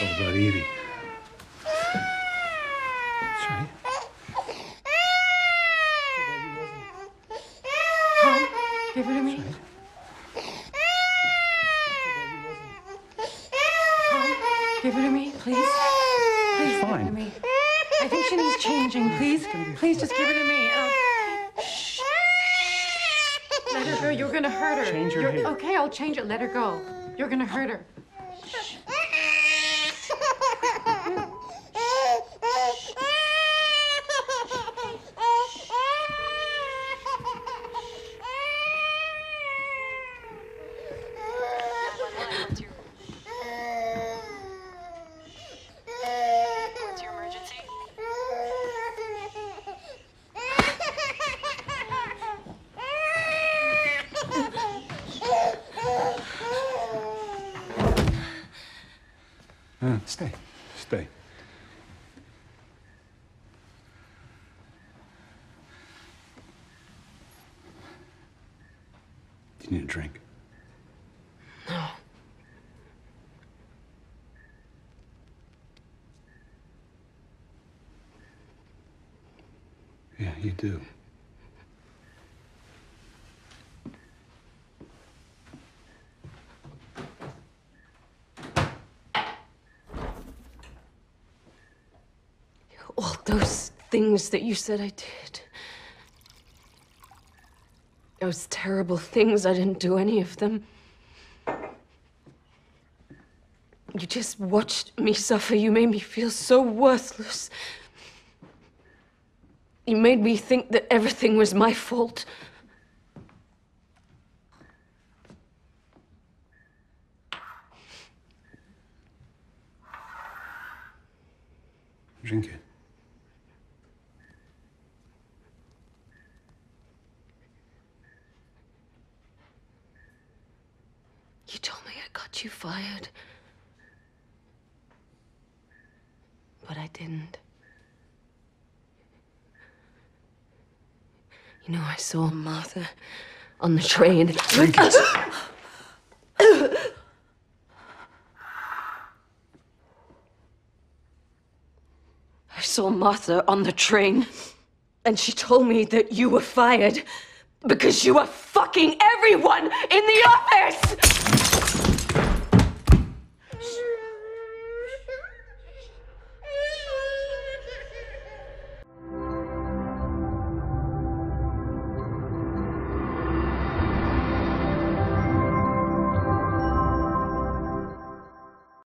all about Evie. That's right. Tom, give it to me. Tom, give it to me, please. Please give her to Fine. me. I think she needs changing. Please, please just give it to me. Oh. Shh. Let her go. You're gonna hurt her. Change her You're- hair. Okay, I'll change it. Let her go. You're gonna hurt her. Uh, stay. Stay. Do you need a drink? No. Yeah, you do. All those things that you said I did. Those terrible things, I didn't do any of them. You just watched me suffer. You made me feel so worthless. You made me think that everything was my fault. Drink it. You told me I got you fired. But I didn't. You know, I saw Martha on the train. Drink it. I saw Martha on the train, and she told me that you were fired because you were fucking everyone in the office!